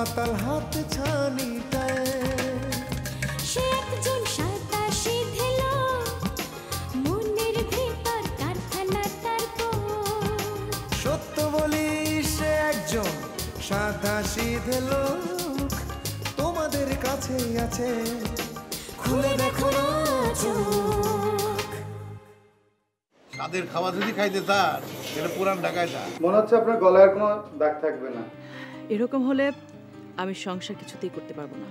মাতাল হাত ছানিটায় সে একজন মনের ভিতর সত্য বলি সে একজন সাদা সিধে লোক তোমাদের কাছেই আছে। খুলে দেখো না চোখ। স্বাদের খাবার যদি খাইতে তার এটা পুরান ঢাকায় যা মনে হচ্ছে আপনার গলায় আর কোনো দাগ থাকবে না। এরকম হলে আমি সংসার কিছুতেই করতে পারব না।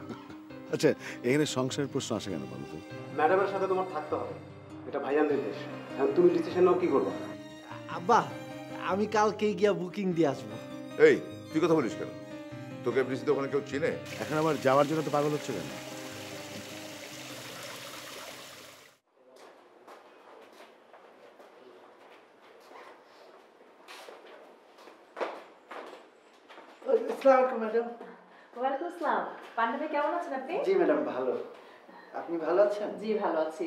আচ্ছা এখানে সংসারের প্রশ্ন আসে কেন বলো তো? ম্যাডামের সাথে তোমার থাকতে হবে। এটা ভাইয়ান নির্দেশ এখন তুমি ডিসিশন নাও কি করবে? আব্বা আমি কালকেই গিয়া বুকিং দিয়ে আসব। এই তুই কথা বলিস কেন? তোকে বৃষ্টি ওখানে কেউ চিনে? এখন আমার যাওয়ার জন্য তো পাগল হচ্ছে কেন? আসসালামু ম্যাডাম। ওয়ালাইকুম আসসালাম। পান্ডাবে কেমন আছেন আপনি? জি ম্যাডাম ভালো। আপনি ভালো আছেন? জি ভালো আছি।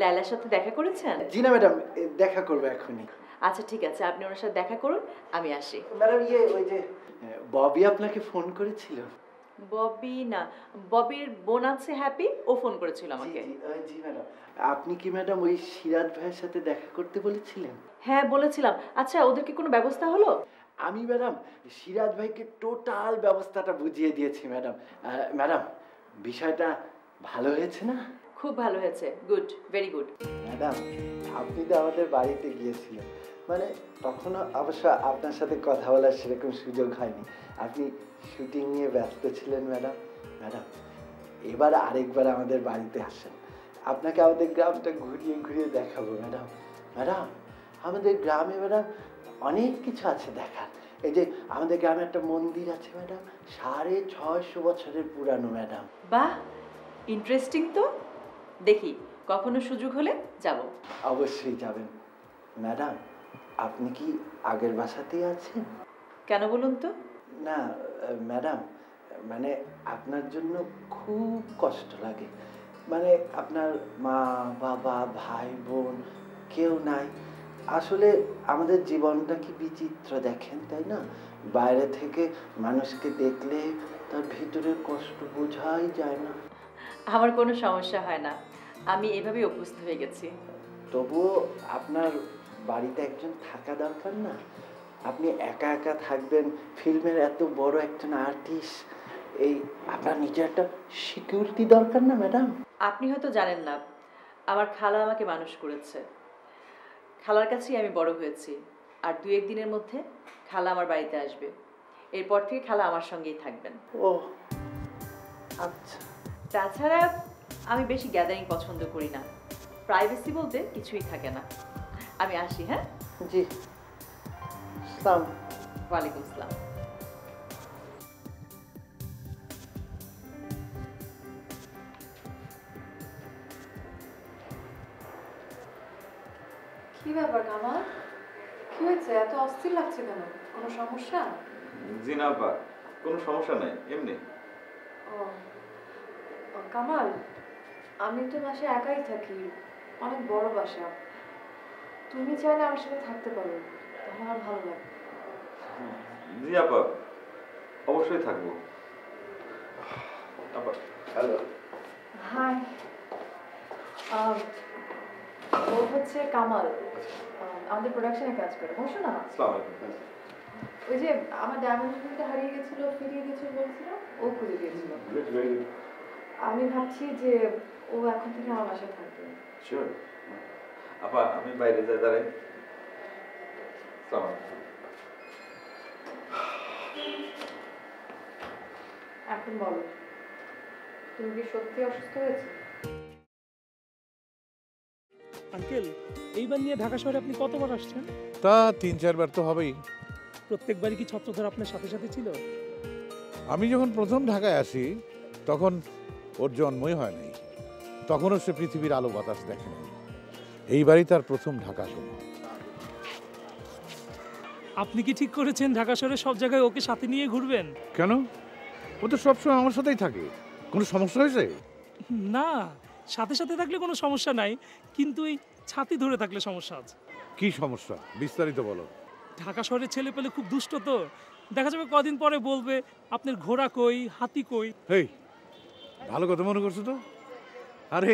লায়লার সাথে দেখা করেছেন? জি না ম্যাডাম দেখা করব এখনই। আচ্ছা ঠিক আছে। আপনি ওনার সাথে দেখা করুন আমি আসি। ম্যাডাম ইয়ে ওই যে ববি আপনাকে ফোন করেছিল? ববি না ববির বোন আছে হ্যাপি ও ফোন করেছিল আমাকে। জি, জি ম্যাডাম। আপনি কি ম্যাডাম ওই সিরাজ ভাইয়ের সাথে দেখা করতে বলেছিলেন? হ্যাঁ বলেছিলাম। আচ্ছা ওদের কি কোনো ব্যবস্থা হলো? আমি ম্যাডাম সিরাজ ভাইকে টোটাল ব্যবস্থাটা বুঝিয়ে দিয়েছি ম্যাডাম। ম্যাডাম বিষয়টা ভালো হয়েছে না? খুব ভালো হয়েছে। Good very good. ম্যাডাম আপনি তো আমাদের বাড়িতে গিয়েছিলেন। মানে তখনও অবশ্য আপনার সাথে কথা বলার সেরকম সুযোগ হয়নি। আপনি শুটিং নিয়ে ব্যস্ত ছিলেন ম্যাডাম। ম্যাডাম এবার আরেকবার আমাদের বাড়িতে আসেন। আপনাকে আমাদের গ্রামটা ঘুরিয়ে ঘুরিয়ে দেখাবো ম্যাডাম। ম্যাডাম আমাদের গ্রামে ম্যাডাম অনেক কিছু আছে দেখার এই যে আমাদের গ্রামে একটা মন্দির আছে ম্যাডাম সাড়ে ছয়শো বছরের পুরানো ম্যাডাম। বাহ! ইন্টারেস্টিং তো। দেখি কখনো সুযোগ হলে যাব। অবশ্যই যাবেন। ম্যাডাম আপনি কি আগের বাসাতেই আছেন? কেন বলুন তো? না ম্যাডাম মানে আপনার জন্য খুব কষ্ট লাগে। মানে আপনার মা বাবা ভাই বোন কেউ নাই। আসলে আমাদের জীবনটা কি বিচিত্র দেখেন তাই না? বাইরে থেকে মানুষকে দেখলে তার ভিতরের কষ্ট বোঝাই যায় না। আমার কোনো সমস্যা হয় না। আমি এভাবেই অভ্যস্ত হয়ে গেছি। তবুও আপনার বাড়িতে একজন থাকা দরকার না? আপনি একা একা থাকবেন ফিল্মের এত বড় একজন আর্টিস্ট এই আপনার নিজের একটা সিকিউরিটি দরকার না ম্যাডাম? আপনি হয়তো জানেন না আমার খালা আমাকে মানুষ করেছে। খালার কাছেই আমি বড় হয়েছি আর দু একদিনের মধ্যে খালা আমার বাড়িতে আসবে। এরপর থেকে খালা আমার সঙ্গেই থাকবেন। ও আচ্ছা। তাছাড়া আমি বেশি গ্যাদারিং পছন্দ করি না। প্রাইভেসি বলতে কিছুই থাকে না। আমি আসি হ্যাঁ? জি। সালাম। ওয়ালাইকুম আসসালাম অস্থির লাগছে কেন? কোনো সমস্যা? জি না আপা কোনো সমস্যা নাই এমনি। ও কামাল আমি তো বাসায় একাই থাকি অনেক বড় বাসা। তুমি চাইলে আমার সাথে থাকতে পারো তাহলে আমার ভালো লাগে। জি আপা অবশ্যই থাকব। আপা হ্যালো হাই ও হচ্ছে কামাল। আমাদের প্রোডাকশনে কাজ করে। বসো না। ওই যে আমার ডায়মন্ড জুয়েলারিটা হারিয়ে গেছিল ফিরিয়ে দিয়েছিল বলছিল ও খুঁজে দিয়েছিল আমি ভাবছি যে ও এখন থেকে আমার বাসায় থাকবে। শিওর আপা আমি বাইরে যাই দাঁড়াই। এখন বলো তুমি কি সত্যি অসুস্থ হয়েছে? আঙ্কেল এইবার নিয়ে ঢাকা শহরে আপনি কতবার আসছেন? তা তিন চারবার তো হবেই। প্রত্যেকবারই কি ছত্রধর আপনার সাথে সাথে ছিল? আমি যখন প্রথম ঢাকায় আসি তখন ওর জন্মই হয় নাই। তখনও সে পৃথিবীর আলো বাতাস দেখে নাই। এইবারই তার প্রথম ঢাকা শোনা আপনি কি ঠিক করেছেন? ঢাকা শহরে সব জায়গায় ওকে সাথে নিয়ে ঘুরবেন? কেন? ও তো সবসময় আমার সাথেই থাকে। কোনো সমস্যা হয়েছে? না সাথে সাথে থাকলে কোনো সমস্যা নাই কিন্তু এই ছাতি ধরে থাকলে সমস্যা আছে। কি সমস্যা? বিস্তারিত বলো। ঢাকা শহরের ছেলে পেলে খুব দুষ্ট তো। দেখা যাবে কদিন পরে বলবে আপনার ঘোড়া কই হাতি কই? হেই ভালো কথা মনে করছ তো? আরে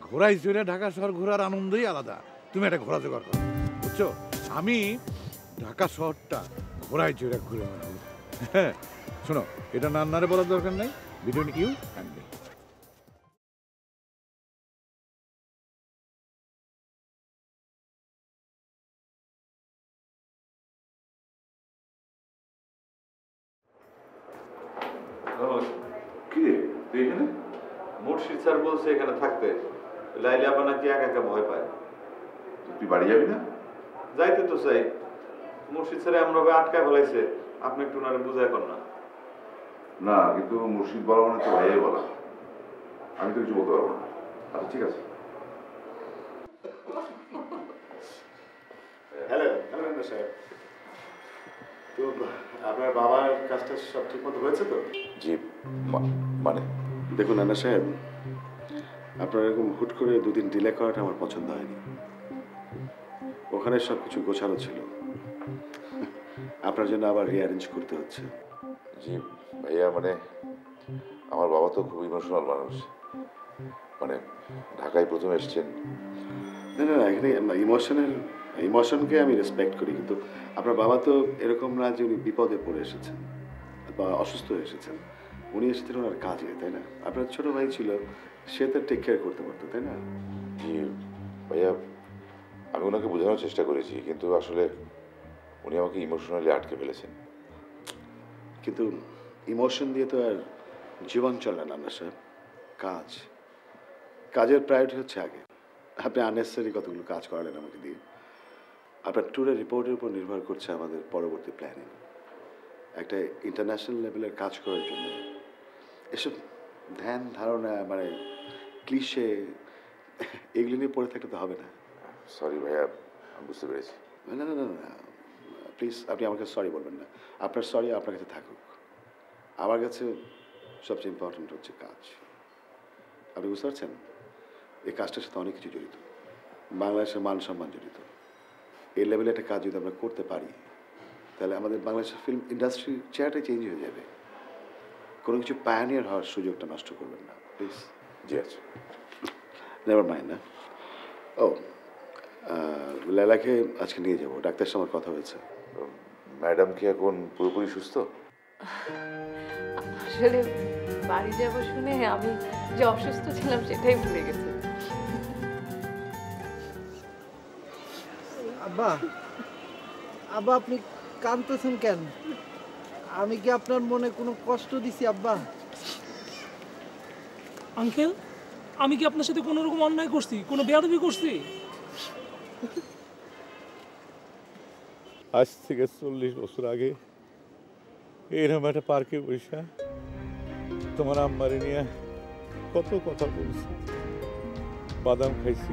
ঘোড়াই চড়ে ঢাকা শহর ঘোরার আনন্দই আলাদা। তুমি একটা ঘোড়া জোগাড় করো বুঝছ? আমি ঢাকা শহরটা ঘোড়ায় চড়ে ঘুরে হ্যাঁ শোনো এটা নান্নারে বলার দরকার নেই। বিটুইন ইউ অ্যান্ড স্যার বলছে এখানে থাকতে। লাইলে আপা নাকি একা একা ভয় পায়। তুই বাড়ি যাবি না? যাইতে তো চাই। মুর্শিদ স্যার এমন ভাবে আটকায় ফেলাইছে আপনি একটু ওনারে বুঝাই কর না। না কিন্তু মুর্শিদ বলা মানে তো ভাইয়াই বলা। আমি তো কিছু বলতে পারব না। আচ্ছা ঠিক আছে। হ্যালো হ্যালো সাহেব তো আপনার বাবার কাজটা সব ঠিক মতো হয়েছে তো? জি মানে? দেখুন নানা সাহেব আপনার এরকম হুট করে দুদিন ডিলে করাটা আমার পছন্দ হয়নি। ওখানে সব কিছু গোছানো ছিল। আপনার জন্য আবার রিঅ্যারেঞ্জ করতে হচ্ছে। জি ভাইয়া মানে আমার বাবা তো খুব ইমোশনাল মানুষ। মানে ঢাকায় প্রথম এসছেন। না না এখানে ইমোশনের ইমোশনকে আমি রেসপেক্ট করি কিন্তু আপনার বাবা তো এরকম না যে উনি বিপদে পড়ে এসেছেন বা অসুস্থ হয়ে এসেছেন। উনি এসেছেন ওনার কাজে তাই না? আপনার ছোট ভাই ছিল সে তো টেক কেয়ার করতে পারতো তাই না? জি ভাইয়া আমি ওনাকে বোঝানোর চেষ্টা করেছি কিন্তু আসলে উনি আমাকে ইমোশনালি আটকে ফেলেছেন। কিন্তু ইমোশন দিয়ে তো আর জীবন চলে না না স্যার। কাজ। কাজের প্রায়োরিটি হচ্ছে আগে। আপনি আননেসারি কতগুলো কাজ করালেন আমাকে দিয়ে। আপনার ট্যুরের রিপোর্টের উপর নির্ভর করছে আমাদের পরবর্তী প্ল্যানিং একটা ইন্টারন্যাশনাল লেভেলের কাজ করার জন্য। এসব ধ্যান ধারণা মানে ক্লিশে এগুলো নিয়ে পড়ে থাকলে তো হবে না। সরি ভাইয়া বুঝতে পেরেছি। না না না না না প্লিজ আপনি আমাকে সরি বলবেন না। আপনার সরি আপনার কাছে থাকুক। আমার কাছে সবচেয়ে ইম্পর্ট্যান্ট হচ্ছে কাজ। আপনি বুঝতে পারছেন? এই কাজটার সাথে অনেক কিছু জড়িত। বাংলাদেশের মান সম্মান জড়িত। এই লেভেলে একটা কাজ যদি আমরা করতে পারি তাহলে আমাদের বাংলাদেশের ফিল্ম ইন্ডাস্ট্রির চেয়ারটাই চেঞ্জ হয়ে যাবে। কোনো কিছু পায়ানিয়ার হওয়ার সুযোগটা নষ্ট করবেন না। প্লিজ জি আচ্ছা নেভার মাইন্ড না? ও লেলাকে আজকে নিয়ে যাব। ডাক্তার সঙ্গে কথা হয়েছে। ম্যাডাম কি এখন পুরোপুরি সুস্থ? আসলে বাড়ি যাব শুনে আমি যে অসুস্থ ছিলাম সেটাই ভুলে গেছি। আব্বা আব্বা আপনি কাঁদতেছেন কেন? আমি কি আপনার মনে কোনো কষ্ট দিছি আব্বা? আঙ্কেল আমি কি আপনার সাথে কোনো রকম অন্যায় করছি? কোনো বেয়াদবি করছি? আজ থেকে চল্লিশ বছর আগে এইরকম একটা পার্কে বসে তোমার আম্মারে নিয়ে কত কথা বলছি। বাদাম খাইছি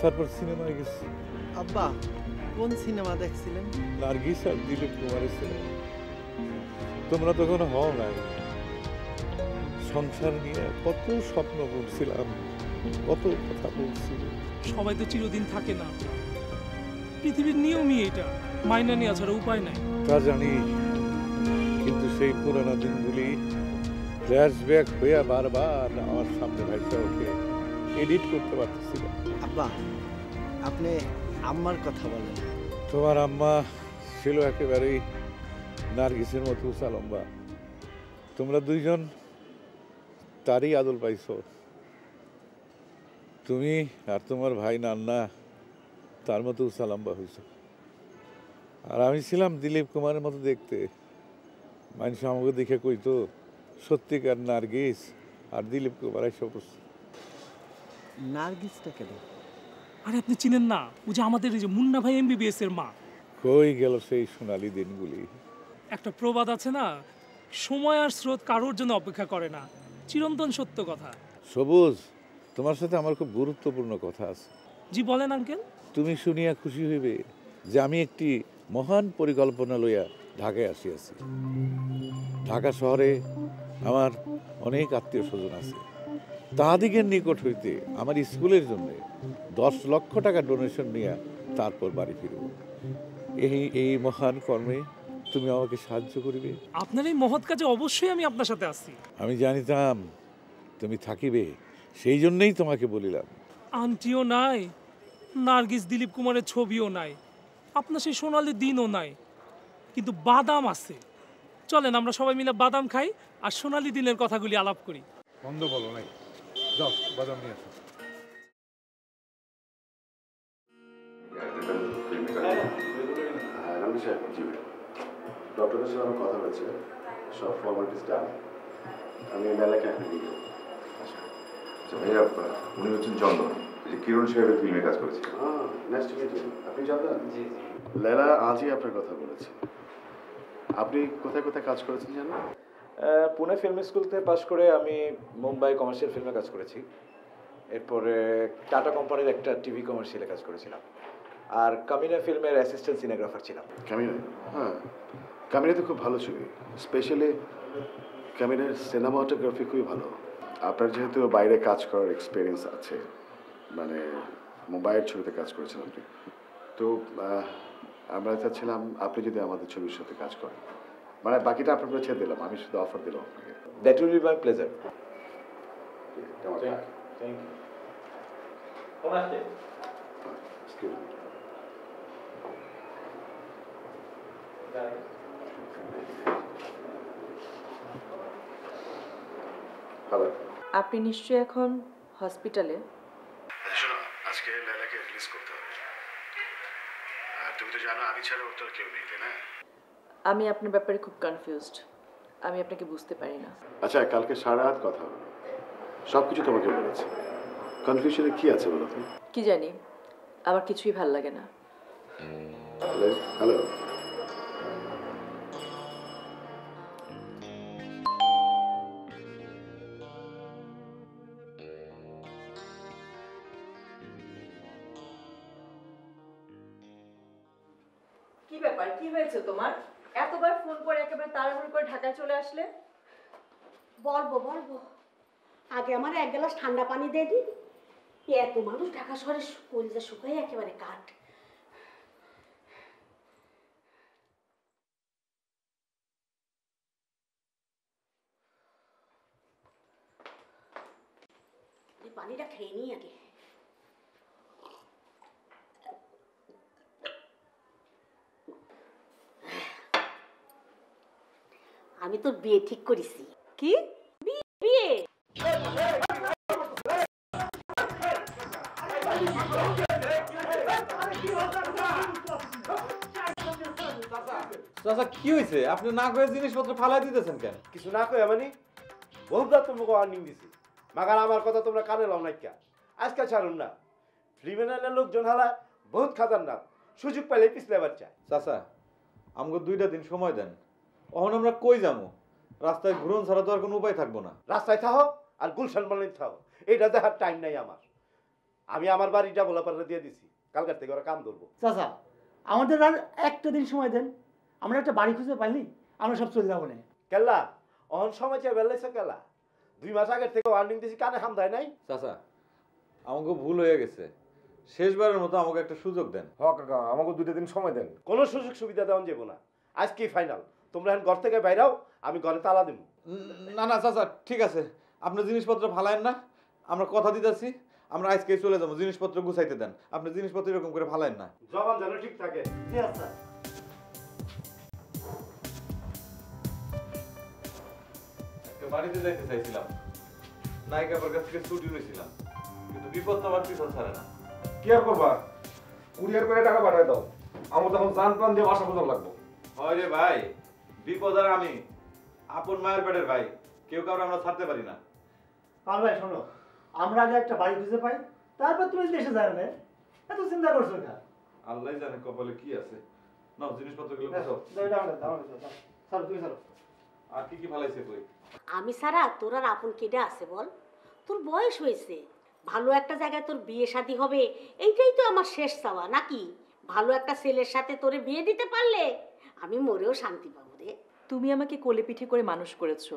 তারপর সিনেমায় গেছি। আব্বা কোন সিনেমা দেখছিলেন? নার্গিস আর দিলীপ কুমারের সিনেমা। তোমরা তো তখন হও নাই। সংসার নিয়ে কত স্বপ্ন বলছিলাম কত কথা বলছি। সবাই তো চিরদিন থাকে না পৃথিবীর নিয়মই এটা মাইনা নেওয়া ছাড়া উপায় নাই। তা জানি কিন্তু সেই পুরানো দিনগুলি ফ্ল্যাশব্যাক হয়ে বারবার আমার সামনে ভাইসা ওঠে। এডিট করতে পারতেছি না। আব্বা আপনি আম্মার কথা বলেন। তোমার আম্মা ছিল একেবারেই নার্গিসের মতো উঁচা লম্বা। তোমরা দুইজন তারই আদল পাইছো। তুমি আর তোমার ভাই নান্না তার মতো উঁচা লম্বা হয়েছ আর আমি ছিলাম দিলীপ কুমারের মতো দেখতে। মানুষ আমাকে দেখে কইতো সত্যিকার নার্গিস আর দিলীপ কুমার এসে অবস্থা। নার্গিসটা কেন? আরে আপনি চিনেন না ও যে আমাদের এই যে মুন্না ভাই এমবিবিএস এর মা। কই গেল সেই সোনালি দিনগুলি? একটা প্রবাদ আছে না? সময় আর স্রোত কারোর জন্য অপেক্ষা করে না। চিরন্তন সত্য কথা। সবুজ তোমার সাথে আমার খুব গুরুত্বপূর্ণ কথা আছে। জি বলেন আঙ্কেল। তুমি শুনিয়া খুশি হইবে যে আমি একটি মহান পরিকল্পনা লইয়া ঢাকায় আসিয়াছি। ঢাকা শহরে আমার অনেক আত্মীয় স্বজন আছে। তাহাদিগের নিকট হইতে আমার স্কুলের জন্য দশ লক্ষ টাকা ডোনেশন নিয়ে তারপর বাড়ি ফিরব। এই এই মহান কর্মে তুমি আমাকে সাহায্য করিবে। আপনার এই মহৎ কাজে অবশ্যই আমি আপনার সাথে আছি। আমি জানিতাম তুমি থাকিবে সেই জন্যই তোমাকে বলিলাম। আন্টিও নাই নার্গিস দিলীপ কুমারের ছবিও নাই আপনার সেই সোনালি দিনও নাই কিন্তু বাদাম আছে। চলেন আমরা সবাই মিলে বাদাম খাই আর সোনালি দিনের কথাগুলি আলাপ করি। বন্ধ বলো নাই। যাও বাদাম নিয়ে আসো। হ্যাঁ ডক্টরের সাথে আমার কথা হয়েছে। সব ফর্মালিটিস ডান আমি মেলাকে এখন দিয়ে দেবো আচ্ছা। ভাইয়া উনি হচ্ছেন চন্দন। যে কিরণ সাহেবের ফিল্মে কাজ করেছে। আপনি জানতেন জি জি। লেলা আজই আপনার কথা বলেছে। আপনি কোথায় কোথায় কাজ করেছেন জানেন? পুনে ফিল্ম স্কুল থেকে পাশ করে আমি মুম্বাই কমার্শিয়াল ফিল্মে কাজ করেছি। এরপরে টাটা কোম্পানির একটা টিভি কমার্শিয়ালে কাজ করেছিলাম। আর কামিনা ফিল্মের অ্যাসিস্ট্যান্ট সিনেগ্রাফার ছিলাম। কামিনা হ্যাঁ। কামিনা তো খুব ভালো ছবি স্পেশালি কামিনের সিনেমাটোগ্রাফি খুবই ভালো। আপনার যেহেতু বাইরে কাজ করার এক্সপিরিয়েন্স আছে মানে মোবাইল ছবিতে কাজ করেছেন আপনি। তো আমরা চাচ্ছিলাম আপনি যদি আমাদের ছবির সাথে কাজ করেন। মানে বাকিটা আপনার কাছে ছেড়ে দিলাম আমি শুধু অফার দিলাম আপনাকে। That will be my pleasure thank you আপনি নিশ্চয়ই এখন হসপিটালে শোনো আজকে লাইলাকে রিলিজ করতে হবে। আর তুমি তো জানো আমি ছাড়া ওর তো আর কেউ নেই তাই না? আমি আপনার ব্যাপারে খুব কনফিউজড আমি আপনাকে বুঝতে পারি না। আচ্ছা কালকে সারা রাত কথা হলো সব কিছু তোমাকে বলেছে। কনফিউশনে কি আছে বলো তো কি জানি আমার কিছুই ভালো লাগে না। হ্যালো একেবারে তাড়াহুড়ো করে ঢাকায় চলে আসলে? বলব বলব। আগে আমার এক গ্লাস ঠান্ডা পানি দিয়ে দিন এত মানুষ ঢাকা শহরে কলিজা শুকাই একেবারে কাঠ। পানিটা খেয়ে নিই আগে। আমি তোর বিয়ে ঠিক করেছি। কি? বিয়ে? চাচা কি হয়েছে আপনি না করে জিনিসপত্র ফালাই দিতেছেন কেন? কিছু না কয়ে মানে বহুবার তোমাকে ওয়ার্নিং দিছি। মাগার আমার কথা তোমরা কানে লাও নাই কে? আজকাল ছাড়ুন না। ক্রিমিনালের লোকজন হালা বহুত খাতারনাক। সুযোগ পাইলে পিছলে বাচ্চা। চাচা আমাকে দুইটা দিন সময় দেন। অহন আমরা কই যাব? রাস্তায় ঘুরন ছাড়া তো আর কোনো উপায় থাকব না। রাস্তায় থাকো আর গুলশান বানাই থাকো এইটা দেখার টাইম নাই আমার। আমি আমার বাড়িটা বলাপাড়া দিয়ে দিছি। কালকার থেকে ওরা কাম ধরবো। চাচা আমাদের আর একটা দিন সময় দেন। আমরা একটা বাড়ি খুঁজে পাইলি আমরা সব চলে যাব না। কেল্লা অহন সময় চেয়ে বেলাইছে কেলা? দুই মাস আগের থেকে ওয়ার্নিং দিছি কানে হাম দেয় নাই? চাচা আমাকে ভুল হয়ে গেছে। শেষবারের মতো আমাকে একটা সুযোগ দেন। হ কাকা আমাকে দুটো দিন সময় দেন। কোনো সুযোগ সুবিধা দেওয়া যাব না। আজকে ফাইনাল তোমরা এখন ঘর থেকে বাইরাও আমি ঘরে তালা দেবো না না চাচা ঠিক আছে। আপনার জিনিসপত্র ফালায়েন না। আমরা কথা দিতেছি আমরা আজকে চলে যাব। জিনিসপত্র গুছাইতে দেন। আপনি জিনিসপত্র এরকম করে ফালায়েন না। জবান যেন ঠিক থাকে। আচ্ছা বাড়িতে যাইতে চাইছিলাম। নায়িকাবার কাছ থেকে ছুটি নিয়েছিলাম কিন্তু বিপদ তো আমার পিছন ছাড়ে না। কি আর করবা? কুরিয়ার করে টাকা পাঠায় দাও। আমার তখন জান প্রাণ দিয়ে বাসা বোঝার লাগবো। হয় রে ভাই বিপদ আর আমি আপন মায়ের পেটের ভাই কেউ কাউকে আমরা ছাড়তে পারি না। কাল ভাই শোনো আমরা আগে একটা বাড়ি খুঁজে পাই তারপর তুমি দেশে যাবে এত চিন্তা করছ না আল্লাহ জানে কপালে কি আছে। নাও জিনিসপত্রগুলো বুঝো চলো তুমি চলো। আর কি কি ফালাইছে কই? আমি সারা তোর আর আপন কেডে আছে বল? তোর বয়স হয়েছে। ভালো একটা জায়গায় তোর বিয়ে শাদী হবে এইটাই তো আমার শেষ চাওয়া নাকি? ভালো একটা ছেলের সাথে তোরে বিয়ে দিতে পারলে আমি মরেও শান্তি পাবো। তুমি আমাকে কোলে পিঠে করে মানুষ করেছ।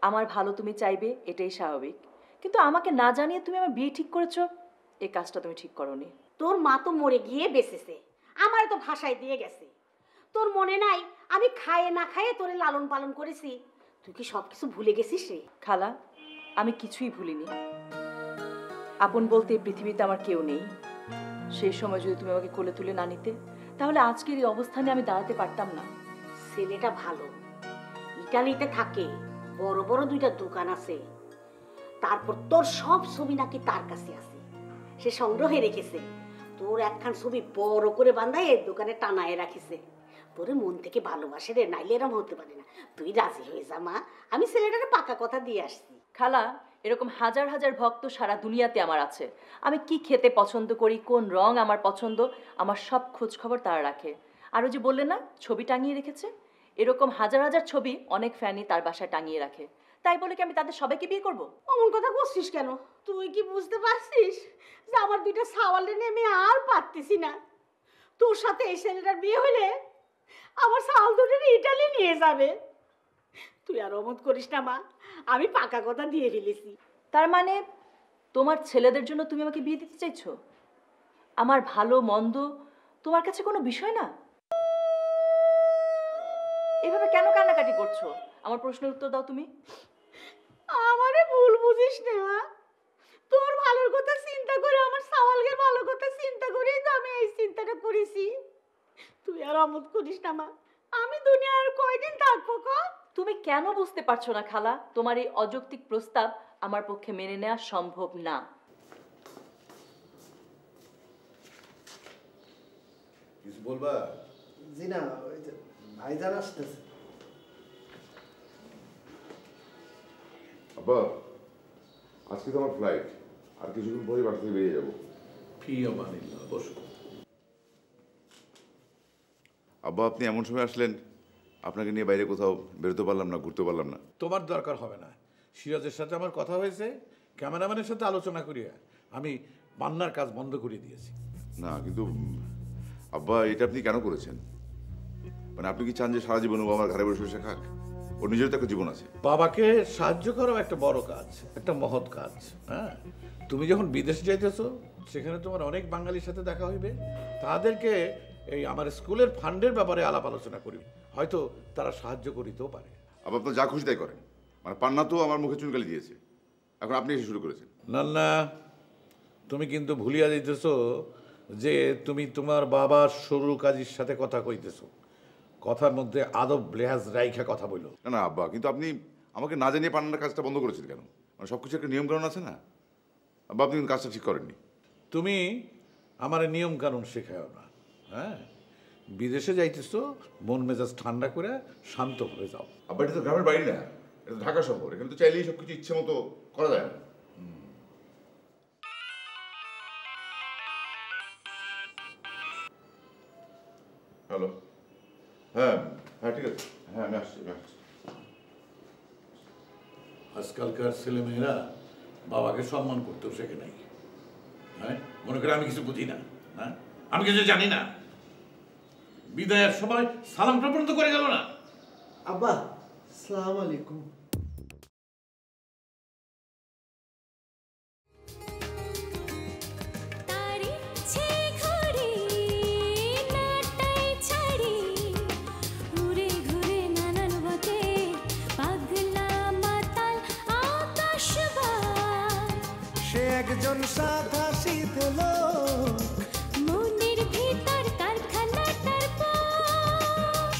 আমার ভালো তুমি চাইবে এটাই স্বাভাবিক। কিন্তু আমাকে না জানিয়ে তুমি আমার বিয়ে ঠিক করেছ এই কাজটা তুমি ঠিক করনি। তোর মা তো মরে গিয়ে বেঁচেছে। আমার তো ভাষায় দিয়ে গেছে। তোর মনে নাই আমি খায়ে না খায়ে তোরে লালন পালন করেছি। তুই কি সব কিছু ভুলে গেছিস রে? খালা আমি কিছুই ভুলিনি। আপন বলতে পৃথিবীতে আমার কেউ নেই। সেই সময় যদি তুমি আমাকে কোলে তুলে না নিতে তাহলে আজকের এই অবস্থানে আমি দাঁড়াতে পারতাম না। ছেলেটা ভালো। ইটালিতে থাকে, বড় বড় দুইটা দোকান আছে। তারপর তোর সব ছবি নাকি তার কাছে আছে। সে সংগ্রহে রেখেছে। তোর একখান ছবি বড় করে বান্ধাই এর দোকানে টানায় রাখিছে। তোরে মন থেকে ভালোবাসে রে, নাইলে এরম হতে পারে না। তুই রাজি হয়ে যা, মা। আমি ছেলেটারে পাকা কথা দিয়ে আসছি। খালা, এরকম হাজার হাজার ভক্ত সারা দুনিয়াতে আমার আছে। আমি কি খেতে পছন্দ করি, কোন রং আমার পছন্দ, আমার সব খোঁজ খবর তারা রাখে। আর ওই যে বললে না, ছবি টাঙিয়ে রেখেছে? এরকম হাজার হাজার ছবি অনেক ফ্যানই তার বাসায় টাঙিয়ে রাখে। তাই বলে কি আমি তাদের সবাইকে বিয়ে করব? অমন কথা করছিস কেন? তুই কি বুঝতে পারছিস যে আমার দুইটা সাওয়ালে নিয়ে আমি আর পারতেছি না? তোর সাথে এই ছেলেটার বিয়ে হলে আমার সাওয়াল দুটো ইটালি নিয়ে যাবে। তুই আর অমত করিস না মা। আমি পাকা কথা দিয়ে ফেলেছি। তার মানে তোমার ছেলেদের জন্য তুমি আমাকে বিয়ে দিতে চাইছো? আমার ভালো মন্দ তোমার কাছে কোনো বিষয় না? এভাবে কেন কান্নাকাটি করছ? আমার প্রশ্নের উত্তর দাও তুমি। আমারে ভুল বুঝিস না তোর ভালোর কথা চিন্তা করে আমার সাওয়ালকে ভালো কথা চিন্তা করেই তো আমি এই চিন্তাটা করেছি। তুই আর অমত করিস না মা। আমি দুনিয়ার কয়দিন থাকব ক? তুমি কেন বুঝতে পারছ না খালা? তোমার এই অযৌক্তিক প্রস্তাব আমার পক্ষে মেনে নেওয়া সম্ভব না। কিছু বলবা? জি না ওই যে ভাইজান আসতেছে। আব্বা আজকে তো আমার ফ্লাইট আর কিছুদিন পরে বাড়ি থেকে বেরিয়ে যাব। ফি আমানিল্লাহ বসো। আব্বা আপনি এমন সময় আসলেন আপনাকে নিয়ে বাইরে কোথাও বেরোতে পারলাম না ঘুরতে পারলাম না। তোমার দরকার হবে না। সিরাজের সাথে আমার কথা হয়েছে ক্যামেরাম্যানের সাথে আলোচনা করিয়া আমি বান্নার কাজ বন্ধ করে দিয়েছি। না কিন্তু আব্বা এটা আপনি কেন করেছেন? মানে আপনি কি চান যে সারা জীবন ও আমার ঘরে বসে বসে খাক? ওর নিজের তো একটা জীবন আছে। বাবাকে সাহায্য করাও একটা বড় কাজ একটা মহৎ কাজ হ্যাঁ? তুমি যখন বিদেশ যাইতেছো সেখানে তোমার অনেক বাঙালির সাথে দেখা হইবে। তাদেরকে এই আমার স্কুলের ফান্ডের ব্যাপারে আলাপ আলোচনা করি। হয়তো তারা সাহায্য করিতেও পারে। আবার আপনার যা খুশি তাই করেন। মানে পান্না তো আমার মুখে চুনকালি দিয়েছে। এখন আপনি এসে শুরু করেছেন। না না তুমি কিন্তু ভুলিয়া যাইতেছো যে তুমি তোমার বাবার সরু কাজীর সাথে কথা কইতেছো। কথার মধ্যে আদব লেহাজ রাইখা কথা বইলো না না আব্বা কিন্তু আপনি আমাকে না জানিয়ে পান্নার কাজটা বন্ধ করেছেন কেন? মানে সব কিছু একটা নিয়মকানুন আছে না? আব্বা আপনি কিন্তু কাজটা ঠিক করেননি। তুমি আমার নিয়ম কানুন শেখাও না হ্যাঁ? বিদেশে যাইতেছো মন মেজাজ ঠান্ডা করে শান্ত হয়ে যাও। আব্বা এটা তো গ্রামের বাড়ি না এটা তো ঢাকা শহর এখানে তো চাইলেই সব কিছু ইচ্ছে মতো করা যায় না। হ্যালো। হ্যাঁ হ্যাঁ ঠিক আছে। হ্যাঁ আমি আসছি আমি আসছি। আজকালকার ছেলেমেয়েরা বাবাকে সম্মান করতেও শেখে নাই। হ্যাঁ মনে করে আমি কিছু বুঝি না হ্যাঁ? আমি কিছু জানি না। বিদায়ের সময় সালামটা পর্যন্ত করে গেল না। আব্বা সালাম আলাইকুম। একজন সাদা শীতল মনের ভিতর কারখানাটার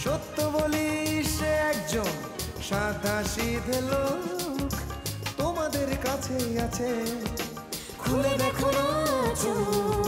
সত্য বলি সে একজন সাদা শীতল তোমাদের কাছেই আছে। খুলে দেখো না চোখ।